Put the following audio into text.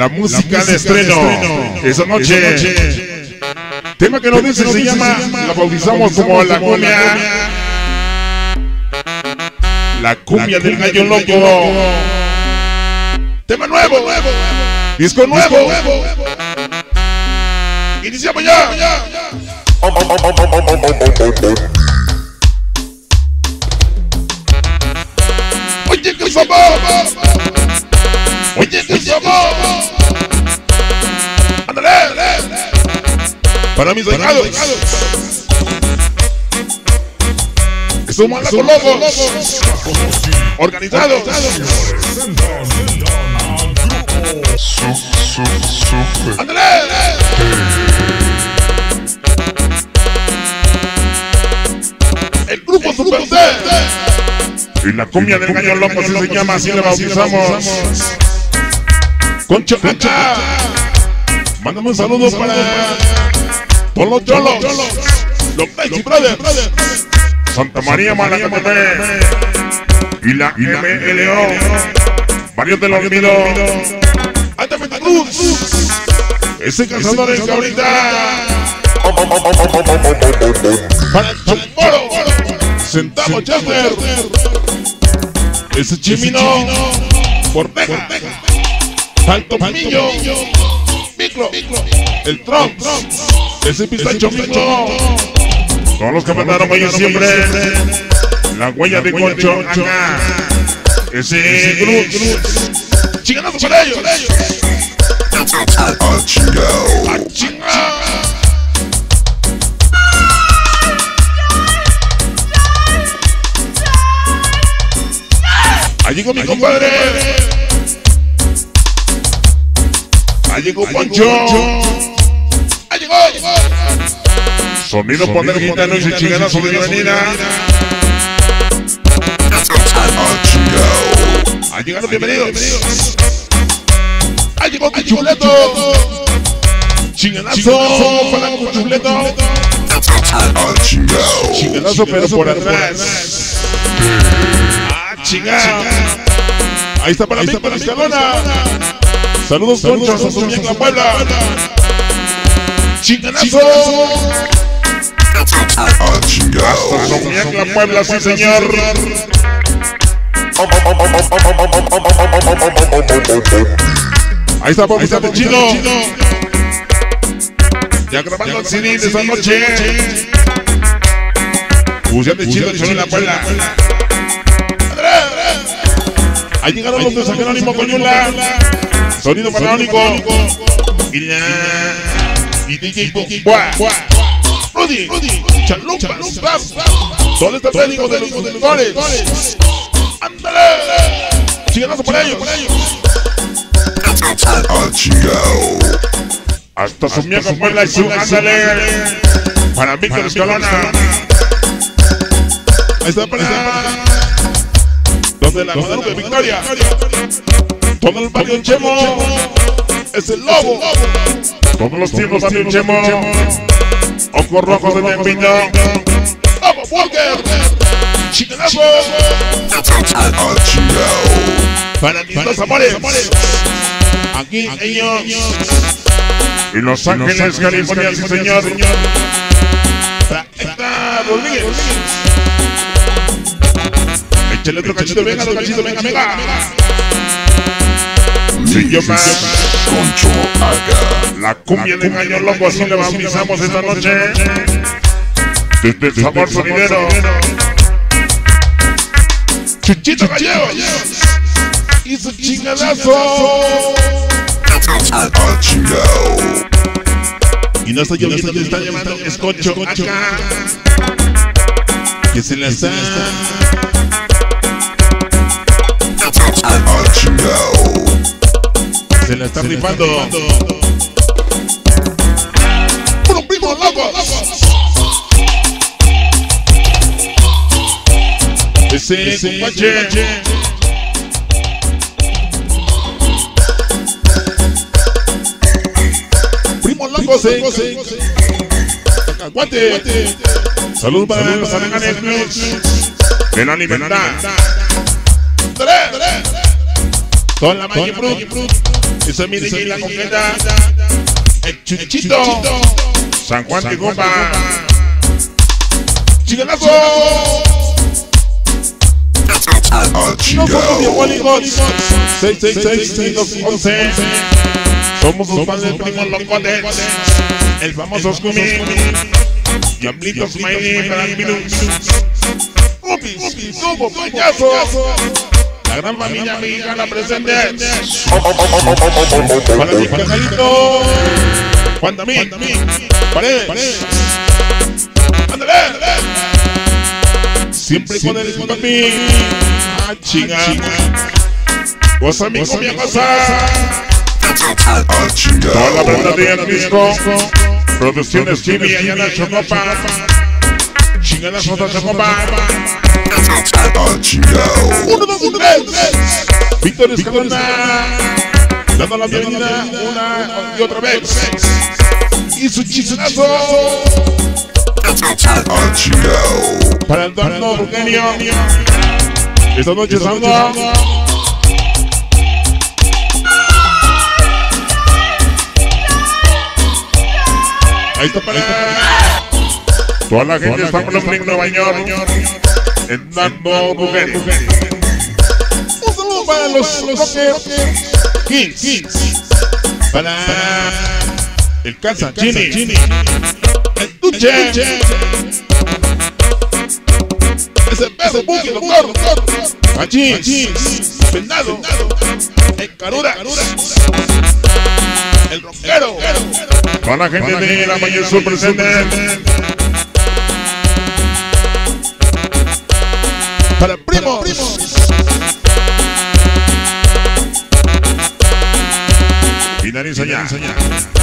La música de estreno. Esa noche. Tema que nos dice se llama, la bautizamos como la cumbia. La cumbia del gallo loco. Tema nuevo. Disco nuevo. Iniciamos ya. Para mis regalos. Que somos la locos. Organizados. Ándale. El grupo Super C. Y la cumbia del gallo loco se llama, así le bautizamos. Concho Concha. Mándame un saludo para por los cholos, los Messi Brothers, Santa María Malacatepec y la MLO, varios de los Midos, Alta Cruz, ese cazador es cabrita, para sentado Chester, ese chimino, Bordeja, Salto Millo, Micro, el Trump, ese pistacho Micro, todos los que mandaron hoy siempre, la huella de Concho acá, ese Cruz, chingadazo para ellos, a chingar. Allí con mi compadre. Allí llegó Poncho. Llegó. Sonido poder gitano y chingadazo de bienvenida. Ha llegado bienvenidos. Ha llegado Cuchuleto. Chingadazo para Cuchuleto. Chingadazo pero por atrás. Ah, chingada. Ahí está para mí, para Escalona. Saludos, Concho, a su la Puebla. Chingadazo. Hasta Somiac la Puebla, sí señor. Ahí está de Chino. Ya grabando el CD de esa noche. Fusión de Chino, Chino la Puebla. Ahí llegaron los de San Jerónimo. Sonido. Y. Y DJ. Rudy. Chalupa. ¿Dónde está el técnico de los conductores? ¡Ándale! Chingadazo por ellos. Hasta su miega Puebla y su ándale. Para Víctor Escalona. Ahí está para. Los de la Guadalupe Victoria. Todo el barrio Chemo. Es el lobo. Todos los tiempos barrio Chemo. Ojos rojos de Mempiño. ¡Vamos, Walker! Para mis dos amores. Aquí ellos. Y Los Ángeles, California, sí señor. Está Rodríguez. Échale otro cachito, venga, otro cachito, venga, venga. Sí, yo más. La cumbia de gallo loco, así le bautizamos esta noche. Desde el sabor sonidero. Chuchito gallego. Y su chingadazo. Y no estoy lloviendo, te está llamando escocho acá. Que se la está. La está rifando. ¡Uno primo loco! Ese compadre. Primo loco, se. Cacahuate. Salud para los aleganes Ven a alimentar. Con la Magic Fruit. Esa mi y la coqueta. El chuchito. San Juan de diabólicos 666 Somos los padres primos locotes El famoso Scooby. Diablito Smiley para el Minus Upis, como payaso La gran familia mexicana presente Para mi canalito Juan Damín Paredes Ándale Siempre con el papi. Ah, chinga. Goza mi comida, goza. Toda la banda de el disco. Producciones Jimmy en la Chocopa. Chinga la foto Chocopa. Uno, dos, tres. Víctor Escalona. Dando la bienvenida una y otra vez. Y su chisenazo. Para el Eugenio. Esta noche salgo. Ahí está para. Toda la gente está con en Nueva. En Dando Eugenio. Un saludo para los Rockers Kings. Para el Casa Chini. El Duche. Ese peso buki, doctor. Machín. Venado. El Carura. El rockero. Con la gente de la Mayor Sur presente. Ya.